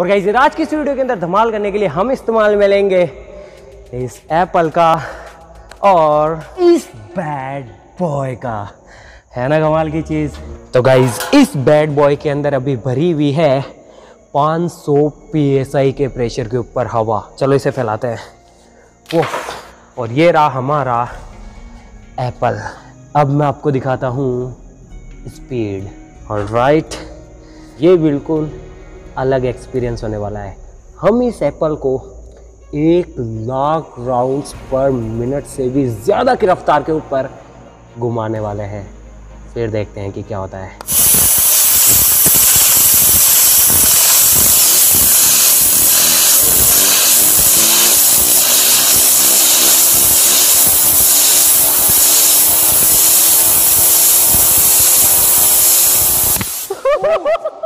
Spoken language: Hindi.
और गाइस आज की इस वीडियो के अंदर धमाल करने के लिए हम इस्तेमाल में लेंगे इस एप्पल का और इस बैड बॉय का। है ना कमाल की चीज़? तो गाइज़ इस बैड बॉय के अंदर अभी भरी हुई है 500 psi के प्रेशर के ऊपर हवा। चलो इसे फैलाते हैं। वो और ये रहा हमारा एप्पल अब मैं आपको दिखाता हूँ स्पीड और राइट ये बिल्कुल अलग एक्सपीरियंस होने वाला है। हम इस एप्पल को एक लाख राउंड्स पर मिनट से भी ज़्यादा की रफ्तार के ऊपर घुमाने वाले हैं। फिर देखते हैं कि क्या होता है।